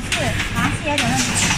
四，螃蟹也整。